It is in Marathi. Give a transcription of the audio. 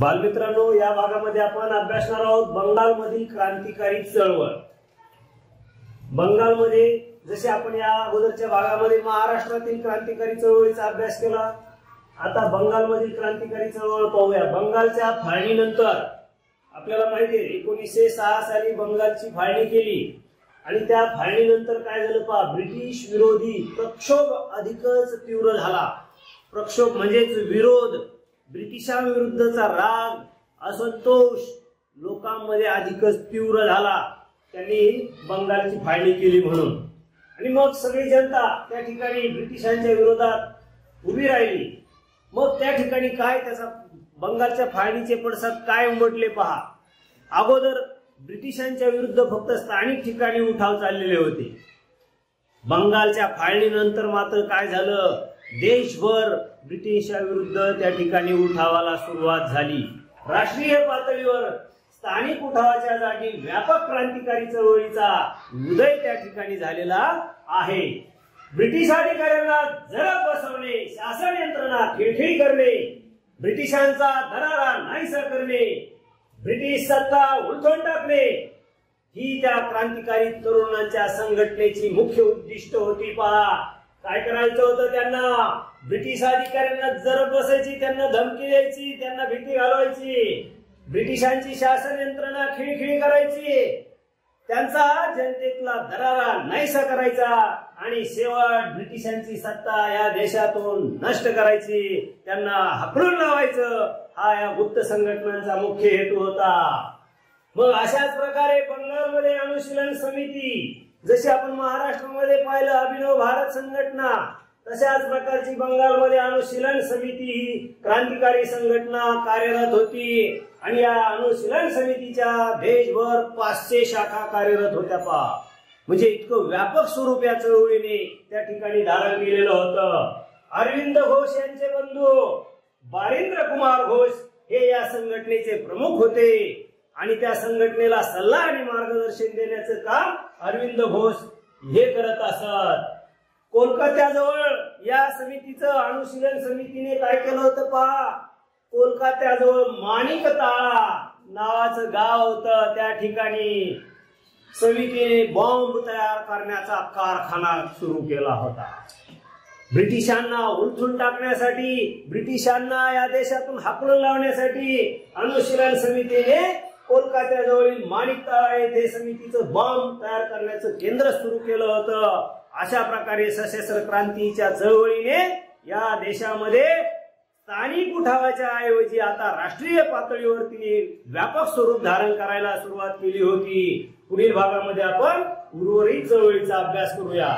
बालमित्रांनो या भागामध्ये आपण अभ्यासणार आहोत बंगालमधील क्रांतिकारी चळवळ. बंगालमध्ये जसे आपण या अगोदरच्या भागामध्ये महाराष्ट्रातील क्रांतिकारी चळवळीचा अभ्यास केला आता बंगालमधील क्रांतिकारी चळवळ पाहूया. बंगालच्या फाळणीनंतर आपल्याला माहिती आहे एकोणीसशे सहा साली बंगालची फाळणी केली. आणि त्या फाळणीनंतर काय झालं पहा ब्रिटिश विरोधी प्रक्षोभ अधिकच तीव्र झाला. प्रक्षोभ म्हणजेच विरोध ब्रिटिशांविरुद्धचा राग असंतोष लोकांमध्ये अधिकच तीव्र झाला. त्यांनी बंगालची फाळणी केली म्हणून. आणि मग सगळी जनता त्या ठिकाणी ब्रिटिशांच्या विरोधात उभी राहिली. मग त्या ठिकाणी काय त्याचा बंगालच्या फाळणीचे पडसाद काय उमटले पहा. अगोदर ब्रिटिशांच्या विरुद्ध फक्त स्थानिक ठिकाणी उठाव चाललेले होते. बंगालच्या फाळणीनंतर मात्र काय झालं? देशभर ब्रिटिशां विरुद्ध त्या ठिकाणी उठावाला सुरुवात झाली. राष्ट्रीय पातळीवर स्थानिक उठावाच्या जागी व्यापक क्रांतिकारी चळवळीचा उदय त्या ठिकाणी झालेला आहे. ब्रिटिश अधिकाऱ्यांना जरब बसवणे शासन यंत्रणा खिळखिळी करणे ब्रिटिशांचा दरारा नाहीसा करणे ब्रिटिश सत्ता उलथून टाकणे ही त्या क्रांतिकारी तरुणांच्या संघटनेची मुख्य उद्दिष्ट होती पहा. काय करायचं होतं त्यांना? ब्रिटिश अधिकाऱ्यांना जर बसायची त्यांना धमकी द्यायची त्यांना भीती घालवायची. ब्रिटिशांची शासन यंत्रणा खिळखिळी करायची. त्यांचा जनतेतला दरारा नाहीसा करायचा आणि शेवट ब्रिटिशांची सत्ता या देशातून नष्ट करायची. त्यांना हकलून लावायचं. हा या गुप्त संघटनांचा मुख्य हेतू होता. मग अशाच प्रकारे बंगालमध्ये अनुशीलन समिती जशी आपण महाराष्ट्रामध्ये पाहिलं अभिनव भारत संघटना तशाच प्रकारची बंगालमध्ये अनुशीलन समिती ही क्रांतिकारी संघटना कार्यरत होती. आणि या अनुशीलन समितीच्या देशभर पाचशे शाखा कार्यरत होत्या पहा. म्हणजे इतकं व्यापक स्वरूप या चळवळीने त्या ठिकाणी धारण केलेलं होतं. अरविंद घोष यांचे बंधू बारिंद्र कुमार घोष हे या संघटनेचे प्रमुख होते. आणि त्या संघटनेला सल्ला आणि मार्गदर्शन देण्याचं काम अरविंद घोष हे करत असत. कोलकात्याजवळ या समितीचं अनुशीलन समितीने काय केलं होतं पहा? कोलकात्याजवळ माणिकताळा नावाचं गाव होतं त्या ठिकाणी. समितीने बॉम्ब तयार करण्याचा कारखाना सुरू केला होता. ब्रिटिशांना उलथून टाकण्यासाठी ब्रिटिशांना या देशातून हाकलून लावण्यासाठी अनुशीलन समितीने कोलकात्याजवळील माणिकताळा येथे समितीचं बॉम्ब तयार करण्याचं केंद्र सुरू केलं होतं. अशा प्रकारे सशस्त्र क्रांतीच्या चळवळीने या देशामध्ये स्थानिक उठावाच्या ऐवजी आता राष्ट्रीय पातळीवर तिने व्यापक स्वरूप धारण करायला सुरुवात केली होती. पुढील भागामध्ये आपण उर्वरित चळवळीचा अभ्यास करूया.